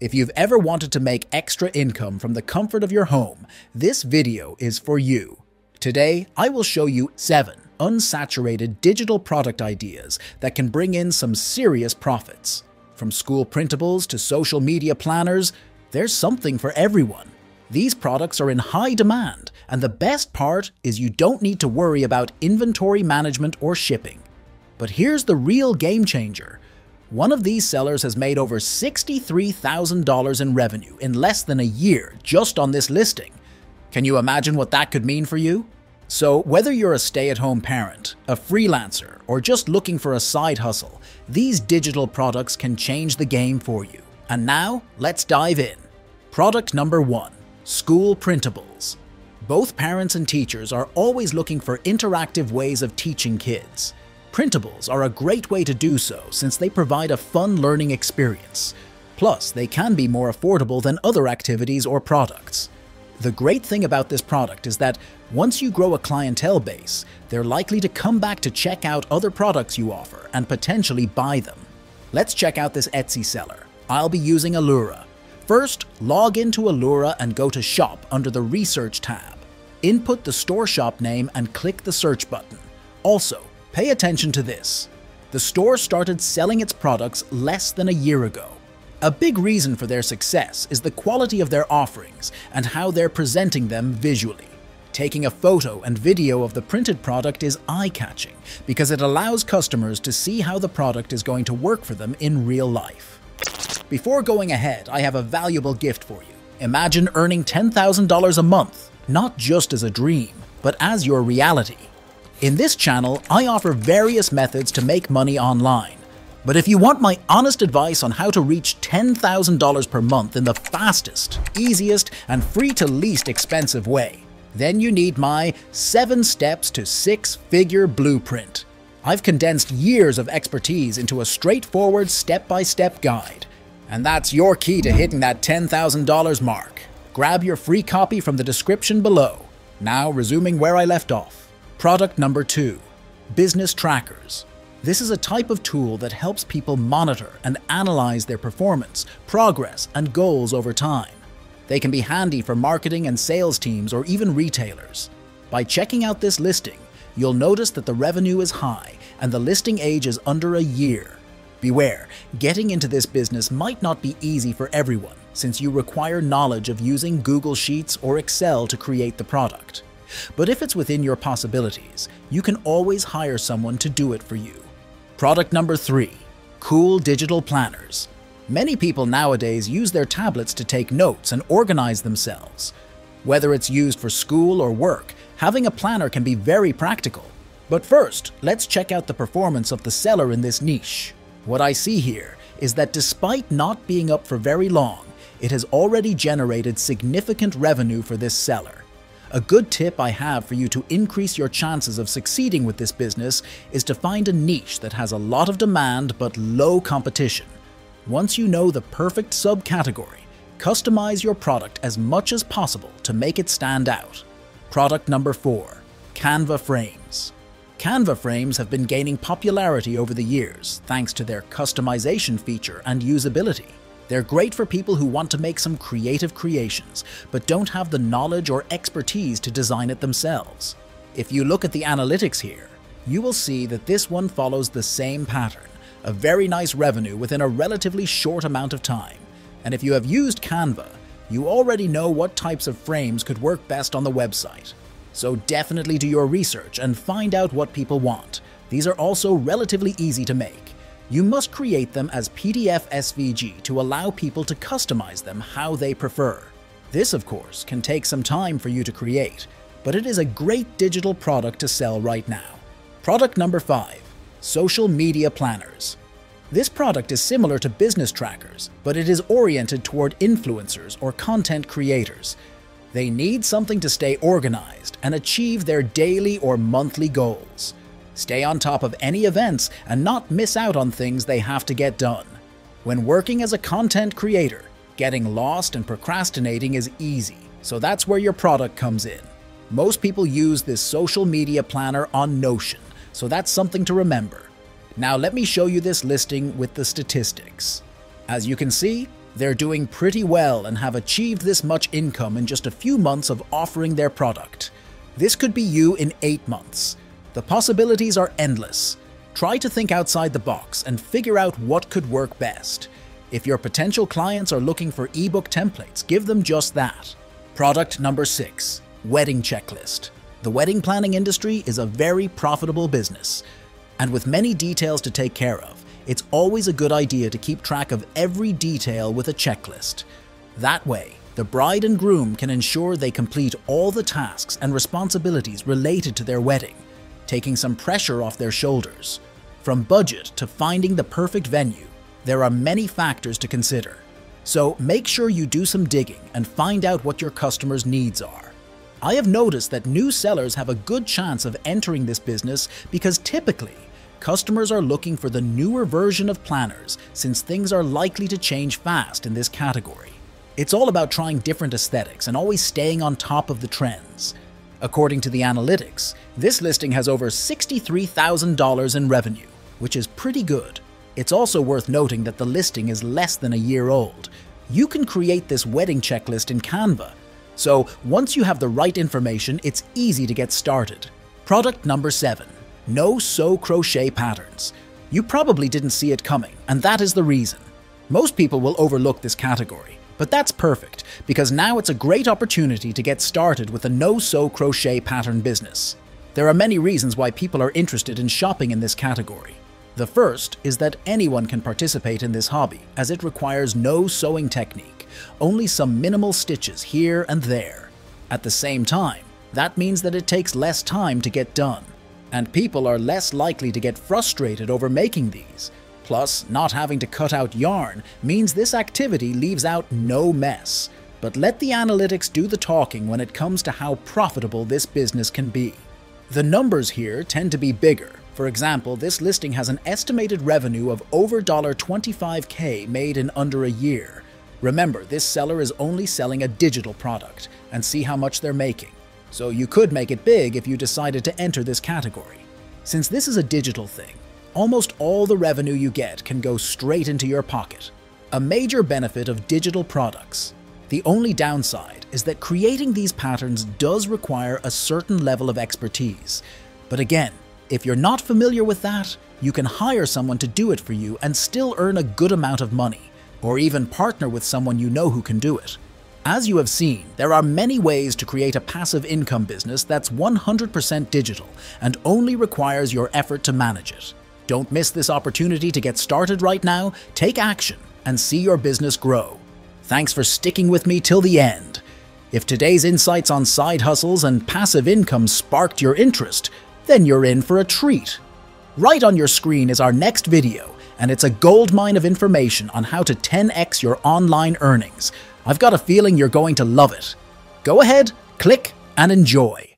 If you've ever wanted to make extra income from the comfort of your home, this video is for you. Today, I will show you 7 unsaturated digital product ideas that can bring in some serious profits. From school printables to social media planners, there's something for everyone. These products are in high demand, and the best part is you don't need to worry about inventory management or shipping. But here's the real game changer. One of these sellers has made over $63,000 in revenue in less than a year just on this listing. Can you imagine what that could mean for you? So, whether you're a stay at home parent, a freelancer, or just looking for a side hustle, these digital products can change the game for you. And now, let's dive in. Product number one School Printables. Both parents and teachers are always looking for interactive ways of teaching kids. Printables are a great way to do so since they provide a fun learning experience. Plus, they can be more affordable than other activities or products. The great thing about this product is that once you grow a clientele base, they're likely to come back to check out other products you offer and potentially buy them. Let's check out this Etsy seller. I'll be using Alura. First, log into Alura and go to Shop under the Research tab. Input the store shop name and click the search button. Also, pay attention to this. The store started selling its products less than a year ago. A big reason for their success is the quality of their offerings and how they're presenting them visually. Taking a photo and video of the printed product is eye-catching because it allows customers to see how the product is going to work for them in real life. Before going ahead, I have a valuable gift for you. Imagine earning $10,000 a month, not just as a dream, but as your reality. In this channel, I offer various methods to make money online but if you want my honest advice on how to reach $10,000 per month in the fastest, easiest, and free to least expensive way, then you need my 7 Steps to 6 Figure Blueprint. I've condensed years of expertise into a straightforward step by step guide. And that's your key to hitting that $10,000 mark. Grab your free copy from the description below. Now, resuming where I left off. Product number 2 Business Trackers. This is a type of tool that helps people monitor and analyze their performance, progress, and goals over time. They can be handy for marketing and sales teams or even retailers. By checking out this listing, you'll notice that the revenue is high and the listing age is under a year. Beware, getting into this business might not be easy for everyone since you require knowledge of using Google Sheets or Excel to create the product. But if it's within your possibilities, you can always hire someone to do it for you. Product number three, cool digital planners. Many people nowadays use their tablets to take notes and organize themselves. Whether it's used for school or work, having a planner can be very practical. But first, let's check out the performance of the seller in this niche. What I see here is that despite not being up for very long, it has already generated significant revenue for this seller. A good tip I have for you to increase your chances of succeeding with this business is to find a niche that has a lot of demand but low competition. Once you know the perfect subcategory, customize your product as much as possible to make it stand out. Product number 4. Canva Frames Canva frames have been gaining popularity over the years thanks to their customization feature and usability. They're great for people who want to make some creative creations, but don't have the knowledge or expertise to design it themselves. If you look at the analytics here, you will see that this one follows the same pattern, a very nice revenue within a relatively short amount of time. And if you have used Canva, you already know what types of frames could work best on the website. So definitely do your research and find out what people want. These are also relatively easy to make. You must create them as PDF SVG to allow people to customize them how they prefer. This, of course, can take some time for you to create, but it is a great digital product to sell right now. Product number 5. Social Media Planners. This product is similar to business trackers, but it is oriented toward influencers or content creators. They need something to stay organized and achieve their daily or monthly goals stay on top of any events, and not miss out on things they have to get done. When working as a content creator, getting lost and procrastinating is easy, so that's where your product comes in. Most people use this social media planner on Notion, so that's something to remember. Now let me show you this listing with the statistics. As you can see, They're doing pretty well and have achieved this much income in just a few months of offering their product. This could be you in 8 months. The possibilities are endless. Try to think outside the box and figure out what could work best. If your potential clients are looking for ebook templates, give them just that. Product number 6 Wedding Checklist. The wedding planning industry is a very profitable business, and with many details to take care of, it's always a good idea to keep track of every detail with a checklist. That way, the bride and groom can ensure they complete all the tasks and responsibilities related to their wedding, taking some pressure off their shoulders. From budget to finding the perfect venue, there are many factors to consider. So make sure you do some digging and find out what your customers' needs are. I have noticed that new sellers have a good chance of entering this business because typically, customers are looking for the newer version of planners since things are likely to change fast in this category. It's all about trying different aesthetics and always staying on top of the trends. According to the analytics, this listing has over $63,000 in revenue, which is pretty good. It's also worth noting that the listing is less than a year old. You can create this wedding checklist in Canva, so once you have the right information, it's easy to get started. Product number 7. No Sew Crochet Patterns. You probably didn't see it coming, and that is the reason. Most people will overlook this category, but that's perfect, because now it's a great opportunity to get started with a no-sew crochet pattern business. There are many reasons why people are interested in shopping in this category. The first is that anyone can participate in this hobby, as it requires no sewing technique, only some minimal stitches here and there. At the same time, that means that it takes less time to get done, and people are less likely to get frustrated over making these. Plus, not having to cut out yarn means this activity leaves out no mess. But let the analytics do the talking when it comes to how profitable this business can be. The numbers here tend to be bigger, for example, this listing has an estimated revenue of over $25k made in under a year. Remember, this seller is only selling a digital product, and see how much they're making. So you could make it big if you decided to enter this category. Since this is a digital thing, almost all the revenue you get can go straight into your pocket. A major benefit of digital products. The only downside is that creating these patterns does require a certain level of expertise. But again, if you're not familiar with that, you can hire someone to do it for you and still earn a good amount of money, or even partner with someone you know who can do it. As you have seen, there are many ways to create a passive income business that's 100% digital and only requires your effort to manage it. Don't miss this opportunity to get started right now, take action, and see your business grow. Thanks for sticking with me till the end. If today's insights on side hustles and passive income sparked your interest, then you're in for a treat. Right on your screen is our next video, and it's a goldmine of information on how to 10x your online earnings. I've got a feeling you're going to love it. Go ahead, click, and enjoy.